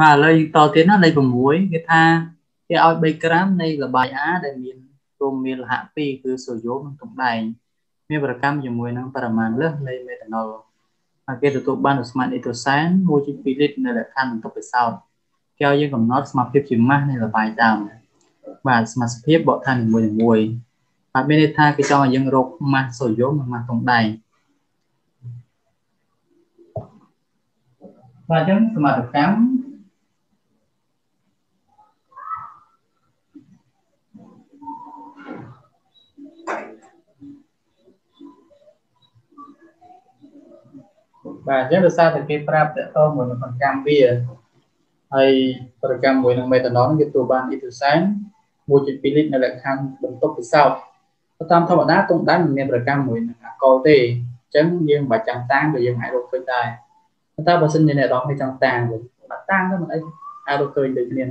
បាទឥឡូវយើងតទៀតណាលេខ6គេថាគេឲ្យ3ក្រាមនៃលបាយ A ដែលមានរួមមានលោហៈ2គឺសូយ៉ូមនិងទង់ដែងមានប្រកម្មជាមួយនឹងបរិមាណលើសនៃមេតាណុលហើយគេទទួលបានឧស្ម័នអ៊ីត្រូសែន1.2លីត្រនៅលក្ខខណ្ឌបន្ទប់ពិសោធន៍គេឲ្យយើងកំណត់សមាភិបជាម៉ាស់នៃលបាយដើមបាទសមាសភាពបកឋាននីមួយមួយបាទមានន័យថាគេចង់ឲ្យយើងរកម៉ាស់សូយ៉ូមនិងម៉ាស់ទង់ដែងបាទអញ្ចឹងសមត្ថកម្ម បាទអញ្ចឹងដោយសារតែគេប្រាប់តកតមួយនឹងប្រកម្មវាហើយប្រកម្មមួយនឹងមេតាណុលគេទទួលបានអ៊ីធូសែន1.2លីត្រនៅលក្ខខណ្ឌបន្ទប់ពិសោធន៍តាមធម្មតាតុងដែនមិនមានប្រកម្មមួយនឹងអាកុលទេអញ្ចឹងយើងមិនបាច់ចាំតាំងក៏យើងអាចរកឃើញដែរតែបើសិនជាអ្នកដងនេះចង់តាំងវិញបាត់តាំងទៅមិនអីអាចរកឃើញដូចគ្នា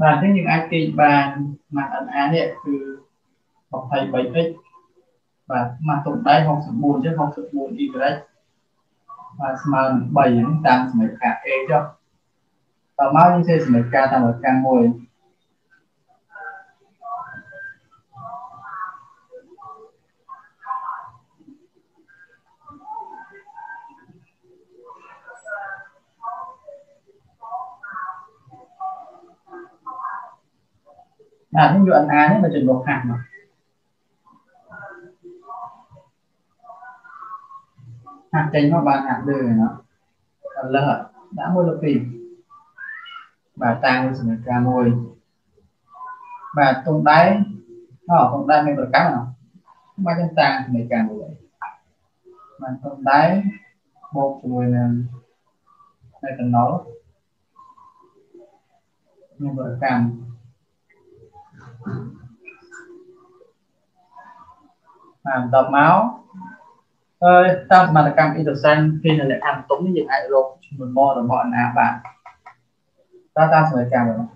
បាទអញ្ចឹងយើងអាចគេចបាន mRNA នេះគឺ23 x បាទមកទុំដៃ64អញ្ចឹង64 y បាទស្មើនឹង3អញ្ចឹងតាមសមីការ a ចុះតោះមកយើងធ្វើសមីការតាមរយៈការ1 à, cái nhuận án ấy là chuẩn gộp hàm mà. Hạt tránh hoặc bạn hạt đời nó. Là đã mua được tìm bà tăng sẽ được ca môi. Bà tung đáy nó tung đáy mình được cá nào ba chân tăng thì mình càng vậy mà tung đáy một mùi là đây cần nó nhưng mà càng បាទចឹងតាំងសមីការមួយបាទតុងដែរបូកជាមួយនឹងនៅកណ្ដុលមានប្រកាន់បាទបន្តមកអឺតាមសមត្ថកម្មអ៊ីតូសានពីនៅលក្ខខណ្ឌទុំនេះយើងអាចរកចំនួនម៉របស់ NA បានតើតាមសមត្ថកម្មហ្នឹង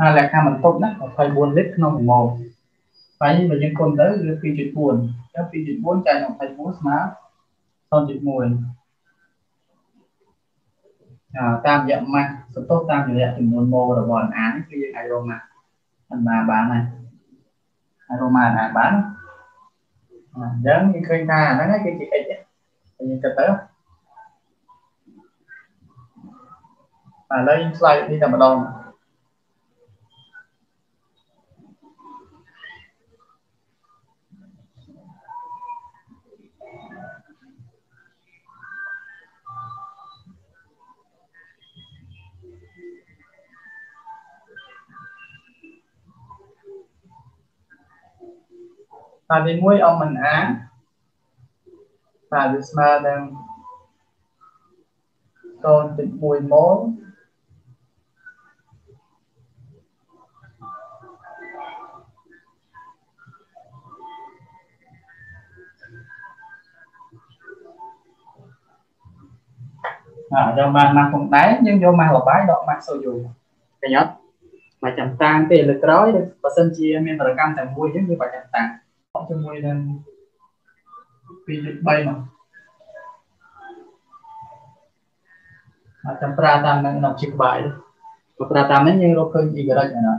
អាលក្ខខណ្ឌបន្ទប់ណា24លីត្រក្នុង1ម៉ូហើយបើយើងគុណទៅគឺ2.4អញ្ចឹង2.4ចែកនឹង24ស្មើ0.1អាតាមរយៈម៉ាស់សន្ទុះតាមរយៈចំនួនម៉ូរបស់អានគឺយើងអាចរកម៉ាស់អណ្ណាបានហើយអាចរកម៉ាស់អណ្ណាបានអញ្ចឹងយើងឃើញថាអាហ្នឹងគឺជា x យើងគិតទៅឥឡូវយើងឆ្លើយនេះតែម្ដង បាទទី1អមិនអាបាទវាស្មើនឹង0.1ម៉ូលអាយកបានម៉ាស់ក្នុងដែរយើងយកម៉ាស់លបាយដកម៉ាស់សូយ៉ូឃើញអត់បើចាំតាំងទេលើក្រោយបើសិនជាមានប្រកម្មតែមួយយើងវាបើចាំតាំង ជាមួយនឹង2.3នោះអាចចាំប្រើតាមនឹងក្នុងជីក្បាយបើប្រើតាមនេះយើងរកឃើញ y ណា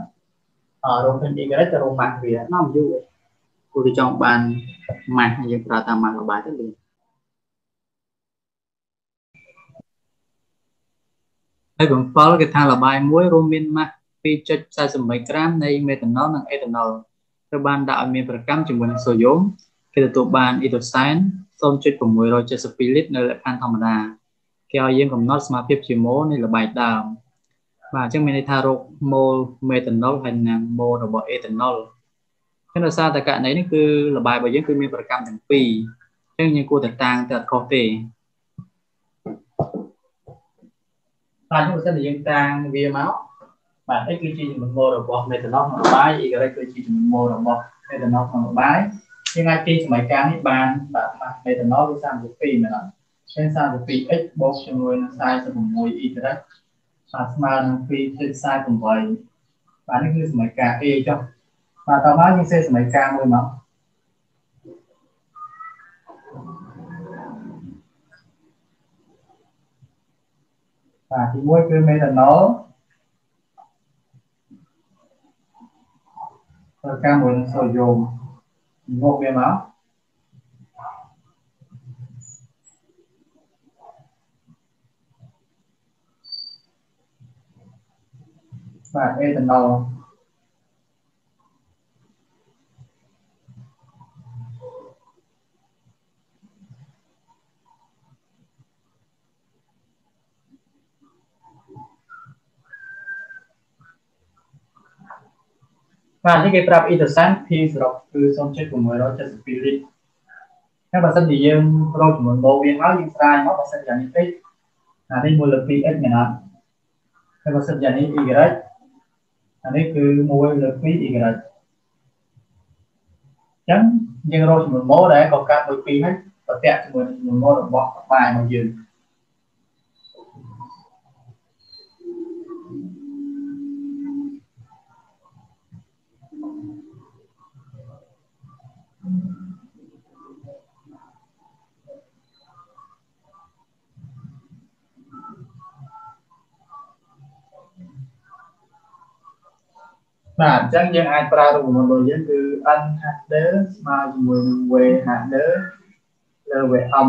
អឺរកឃើញ y ទៅរកម៉ាស់វានាំយូរគូវាចង់បានម៉ាស់យើងប្រើតាមម៉ាស់លបាយទៅលឿនហើយ7គេថាលបាយមួយរួមមានម៉ាស់2.48ក្រាមនៃមេតាណុលនិងអេតាណុល ត្រូវបានដាក់ឲ្យមានប្រកម្មជាមួយនឹងសូយ៉ូមគេទទួលបានអ៊ីដូសែន0.672លីត្រនៅលក្ខខណ្ឌធម្មតាគេឲ្យយើងកំណត់សមាភាពជាម៉ូនៃល្បែងដើមបាទអញ្ចឹងមានន័យថារកម៉ូលមេតាណុលហើយនិងម៉ូលរបស់អេតាណុលចឹងដោយសារតែករណីនេះគឺល្បាយរបស់យើងគឺមានប្រកម្មទាំងពីរអញ្ចឹងយើងគួរតែតាំងទៅអត់ខុសទេបាទយើងបើសិនជាយើងតាំងវាមក បាទ x គឺជាចំនួនម៉ូលរបស់មេតាណុលក្នុងល្បាយ y គឺជាចំនួនម៉ូលរបស់មេតាណុលក្នុងល្បាយយើងអាចទាញសម័យកាលនេះបានបាទម៉ាស់មេតាណុលគឺ32មែនអត់ចឹង 32x បូកជាមួយនឹង 46y បាទស្មើនឹង2.48បាទនេះគឺសម័យកាល A ចុះបាទតោះមកយើងសេសម័យកាលមួយមកបាទទី1គឺមេតាណុល ប្រកម្មមួយនឹងសូយ៉ូ មងក់វាមកបាទអេតាណុលបាទនេះគេប្រាប់ etosan p សរុបគឺ0.672លីត្រហើយបើសិនជាយើងរកចំនួនម៉ូវាហើយយើងស្រាយមកបើសិនជានេះតិចអានេះ1លើ 2x មែនអត់ហើយបើសិនជានេះ y អានេះគឺ1លើ 2y អញ្ចឹងយើងរកចំនួនម៉ូដែលកកើតដោយ2ហើយប្រតិជាមួយនឹងចំនួនម៉ូរបស់បាយរបស់យើង បាទអញ្ចឹងយើងអាចប្រើរូបមន្តរបស់យើងគឺ n header ស្មើជាមួយនឹង v header លើ vm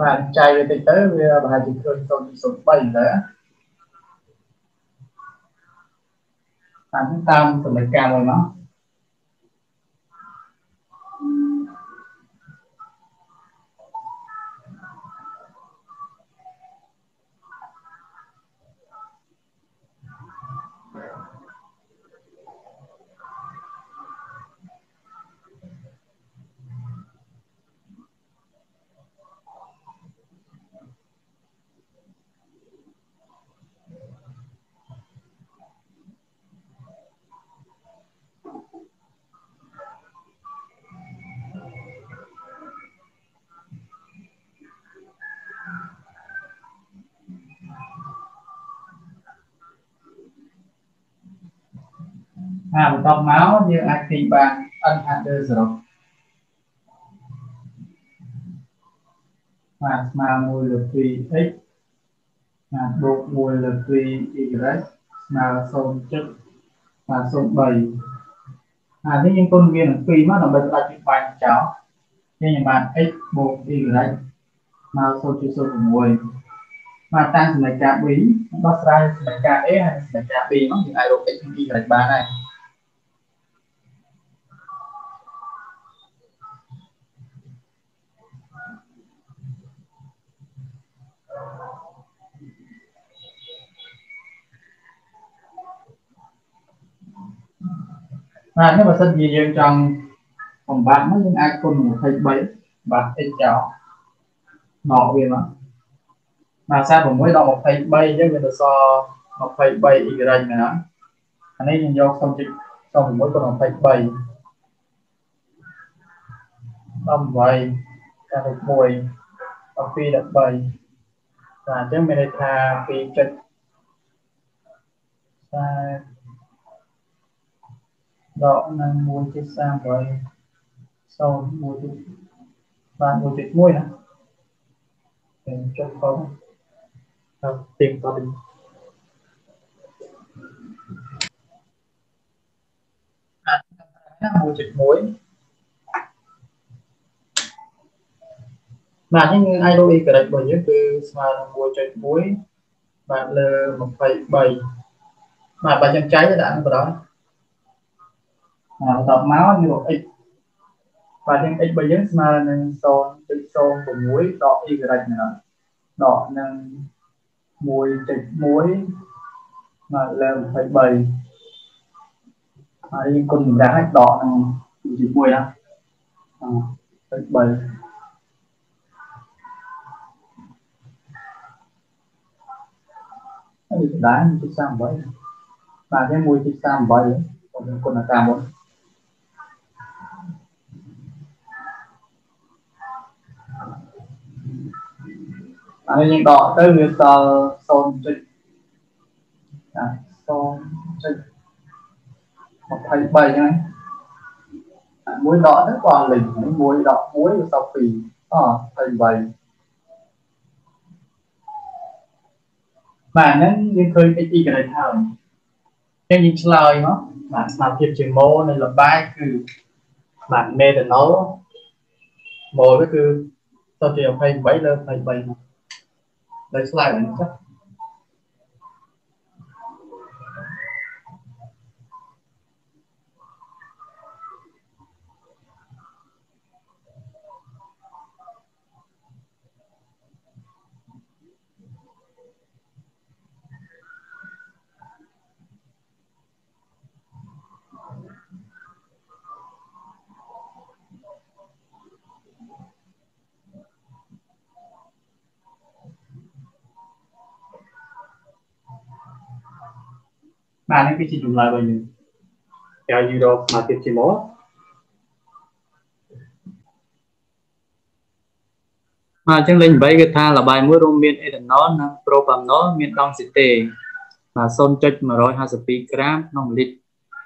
បាទចែកវាតិចទៅវាប្រហែលជាឃើញ0.03ដែរតាមតាមសម្រាប់ការមួយមក ថាបន្ទាប់មកយើងអាចទាញបាន n header សរុបបាទស្មើ1លើ 2x បាទបូក1លើ 2y ស្មើ 0. បាទ03អានេះយើងគុណវានឹង2មកដើម្បីផ្ដាច់ពីបាញ់ចោលយើងបាន x បូក y ស្មើ0.06បាទតាមសមីការ b ដោះស្រាយសមីការ a ហើយសមីការ b មកយើងអាចរក x និង y បានហើយ បាទនេះបើសិនជាយើងចង់បំបត្តិមកយើងអាចគុណ23បាទ x ចោលមកវាមកបាទ46ដល់23អញ្ចឹងវាទៅសល់23 y មែនអត់អានេះយើងយក0.06គុណ23 18កាត់1ដល់2ដល់3បាទអញ្ចឹងមានន័យថា2.40 ដកនឹង1.38 0 1បាទ1.1ណាតែចុះផងទៅទៀងតទៅណា1.1បាទអញ្ចឹងអាចរក y របស់យើងគឺស្មើនឹង1.1បាទលើ23បាទ បើយើងចែកទៅដាក់នឹងបណ្ដោយបាទដល់មកយើងរក x បាទយើង x របស់យើងស្មើនឹង0.06ដក y ហ្នឹងដកនឹង1.1បាទលើ23ហើយយើងគុណសម្រាប់ឲ្យដកនឹងជាមួយណាអឺទៅ3ហើយដែរ1.38បាទយើង1.38ខ្ញុំគុណតាមមុន ហើយយើងដកទៅវាសល់0.0.0 23ហ្នឹងមួយដកទៅក៏លេងមួយដក1វាសល់2អ28បាទហ្នឹងយើងឃើញ x y ហើយហើយអញ្ចឹងយើងឆ្លើយមកបាទស្មារតីជាម៉ូនៃលបាយគឺបាទមេតាណុលម៉ូគឺទៅជា28លើ23មក ដោយ បាទនេះគឺជាចម្លើយរបស់យើងគេឲ្យយូរ៉ូមកទៀតជាមកបាទអញ្ចឹងលេខ8គឺថាលបាយមួយរួមមានអេតាណុលនិងប្រូប៉ាណុលមានដង់ស៊ីតេបាទ0.152ក្រាមក្នុងលីត្រ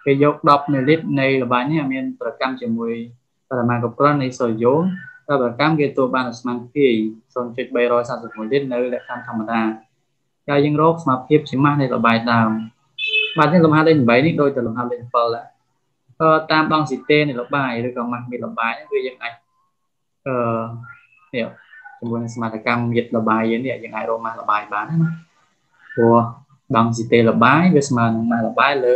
គេយក10មីលីលីត្រនៃលបាយនេះមានប្រកម្មជាមួយបរិមាណគ្រប់គ្រាន់នៃសូយ៉ូមតែប្រកម្មគេទទួលបានស្មារតី0.341លីត្រនៅលក្ខខណ្ឌធម្មតាហើយយើងរកសមាភាពជាម៉ាស់នៃលបាយដើម បាទនេះលំហាត់លេខ8នេះដូចទៅលំហាត់លេខ7ដែរក៏តាមដងស៊ីតេនៃលបាយឬក៏ម៉ាស់មីលបាយគឺយើងអាចអឺនេះជាមួយនឹងសមាតកម្មមៀតលបាយយើងនេះយើងអាចរកម៉ាស់លបាយបានណាព្រោះដងស៊ីតេលបាយវាស្មើនឹងម៉ាស់លបាយលើ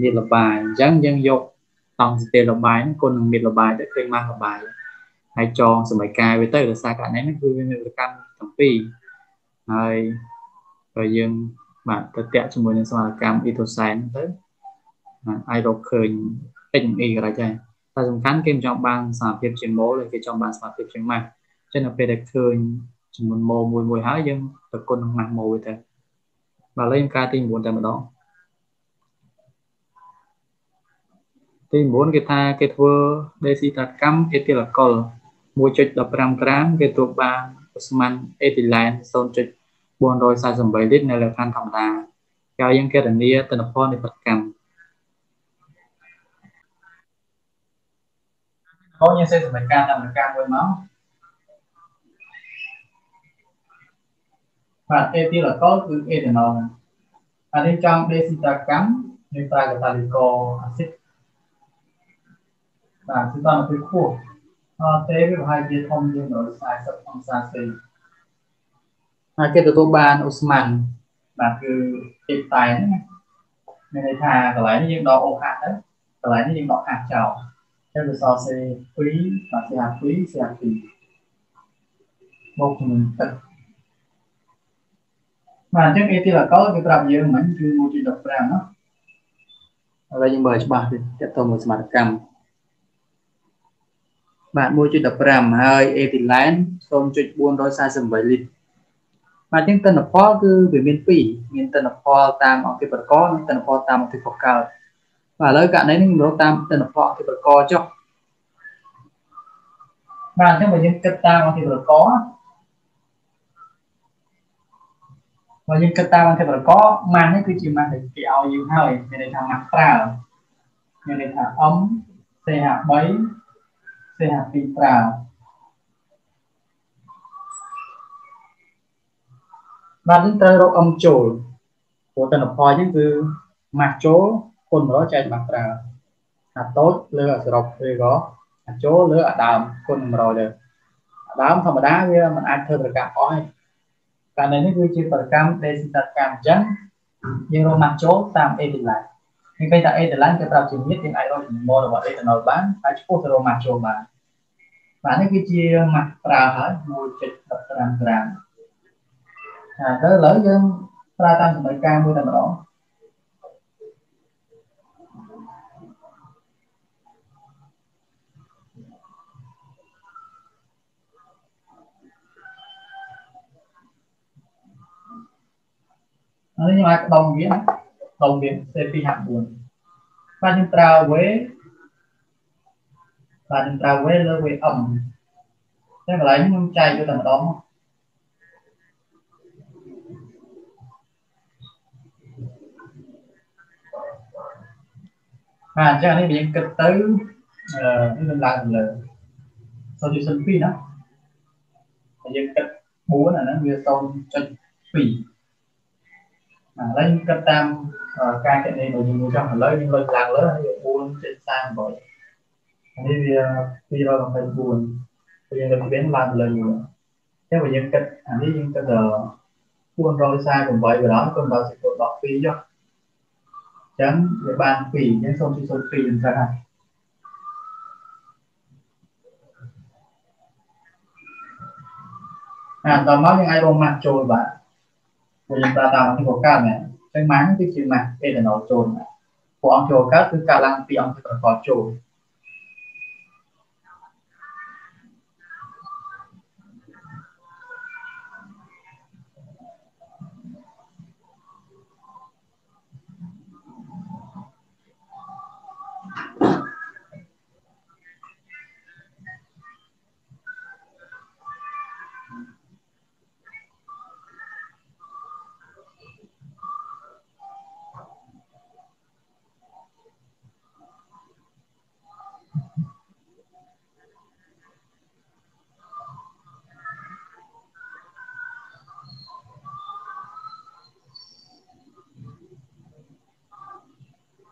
មៀតលបាយអញ្ចឹងយើងយកដងស៊ីតេលបាយហ្នឹងគុណនឹងមៀតលបាយទៅឃើញម៉ាស់លបាយហើយចងសម័យកាយវាទៅដោយសារករណីនេះគឺវាមានប្រកម្មទាំងពីរហើយបើយើង បាទទៅតាក់ជាមួយនឹងសមាកម្មអ៊ីថូសែនទៅអាចរកឃើញ x និង y ក៏ដែរតែសំខាន់គេមិនចង់បានសមភាពជាម៉ូលគេចង់បានសមភាពជាម៉ាស់អញ្ចឹងនៅពេលដែលឃើញចំនួនម៉ូមួយមួយហើយយើងទៅគុណនឹងម៉ាស់ម៉ូទៅបាទឥឡូវយើងការទី9តែម្ដងទី9គេថាគេធ្វើដេស៊ីតាកម្មអេទីលកុល1.15ក្រាមគេទទួលបានឧស្ម័នអេទីឡែន0.5 448លីត្រនៅលក្ខខណ្ឌធម្មតាក្រោយយើងគណនាទិន្នផលនៃប្រតិកម្មបងយើងសេសមិការតាមការមួយមកបាទអេទីលកុលគឺអេតាណុលអានេះចង់ដេស៊ីតាកម្មនៃប្រើកាតាលីកអាស៊ីតបាទគឺតាមពីខ្ពស់អត់ទេវាប្រហែលជាធំជាង140អង្សាសេ ហើយគេទទួលបានអូស្មានបាទគឺទីតែនមានន័យថាកន្លែងនេះយើងដកអូហាក់ទៅកន្លែងនេះយើងដកហាក់ចោលចឹងវាសរសេរ2បាទ CH2 CH2 មកជាមួយទឹកបាទអញ្ចឹងអេទីលកុលគេប្រាប់យើងមិញគឺ1.15ណាឥឡូវយើងមើលច្បាស់ទៀតតទៅមួយសមត្ថកម្មបាទ1.15ហើយអេទីឡែន0.448លីត្រ បាទអញ្ចឹងទិន្នផលគឺវាមានពីរមានទិន្នផលតាមអង្គាប្រកបនិងទិន្នផលតាមអង្គាប្រកើតបាទឥឡូវករណីនេះខ្ញុំរកតាមទិន្នផលអង្គាប្រកបចុះបាទអញ្ចឹងបើយើងគិតតាមអង្គាប្រកបបើយើងគិតតាមអង្គាប្រកបម៉ាស់នេះគឺជាម៉ាស់ដែលគេឲ្យយើងហើយមានន័យថាម៉ាស់ប្រើមានន័យថា m CH3 CH2 ប្រើ បាទយើងត្រូវរក m ចូលព្រោះទិន្នផលយើងគឺម៉ាស់ចូលគុណ100ចែកម៉ាស់ប្រើអាតូចលើអាសរុបឬក៏អាចូលលើអាដើមគុណ100ទៅដើមធម្មតាវាមិនអាចធ្វើប្រកម្មអស់ទេករណីនេះគឺជាប្រកម្មដេស៊ីតកម្មអញ្ចឹងយើងរកមកចូលតាមអេទីឡាននេះពេលថាអេទីឡានគេប្រាប់ជាញាតយើងអាចរកចំណូលរបស់អេតាណុលបានហើយឆ្ពោះទៅរកមកចូលបានបាទនេះគឺជាម៉ាស់ប្រើហើយ1.15ក្រាម ហើយទៅឥឡូវយើងប្រើតាមសម្ដីការមួយតែម្ដងហើយខ្ញុំអាចដុំវាដុំវា C254 បាទខ្ញុំប្រើ W បាទខ្ញុំប្រើ W លើ VM តែកន្លែងខ្ញុំចែកទៅតែម្ដង បាទអញ្ចឹងនេះយើងគិតទៅអឺនេះនឹងឡើងលើ solution 2ណាហើយយើងគិត4អាហ្នឹងវា0.2ឥឡូវខ្ញុំគិតតាមការគណនារបស់យើងចុះឥឡូវយើងលើកឡើងលើហើយ4.38នេះវា224យើងលើកវិញឡើងលើតែបើយើងគិតអានេះយើងគិត448បណ្ដោយគុណដល់សេគុណ12ចុះអញ្ចឹងវាបាន2អញ្ចឹង0.02អញ្ចឹងហើយអាដល់មកយើងអាចរកម៉ាស់ចូលបាទពួកយើងប្រើតាមនេះក៏កើតដែរអញ្ចឹងម៉ាស់គឺជាម៉ាស់អេតាណុលចូលពួកអង្គចូលកើតគឺកើតឡើងពីអង្គប្រកបចូល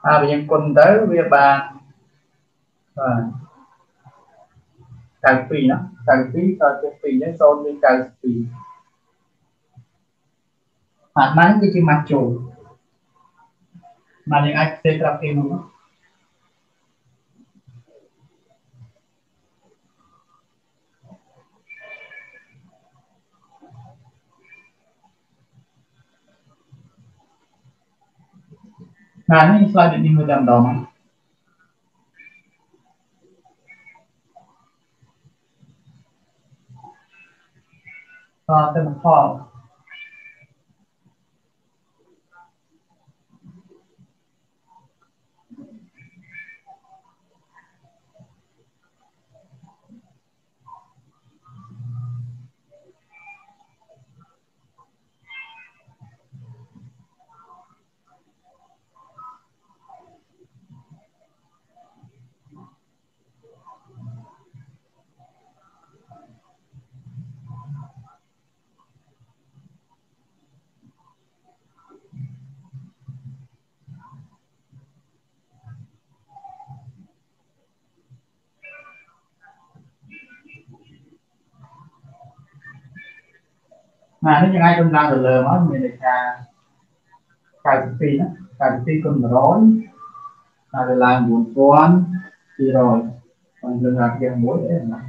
ហើយយើងគុណទៅវាបានបាទ92ណា92តទៅ2ហ្នឹង0មាន92អាម៉ាន់គឺជាម៉ាស់ចូលបាទយើងអាចផ្សេងប្រាប់គេនោះបាទនេះ slide នេះមួយ តែម្ដងហ្នឹងតទៅ ផលបាទនេះយើងអាចដំឡើងទៅលើមកមានន័យថា92ណា92គុណ100ហើយទៅឡើង9200ហើយលើអាគៀង1អីណា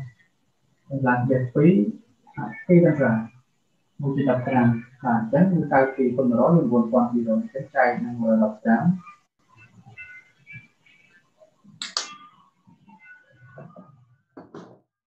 ឡើងគៀង2 2ដល់ប្រា1.15បាទអញ្ចឹងគឺ92គុណ100គឺ9200ចឹងចែកនឹង10តាម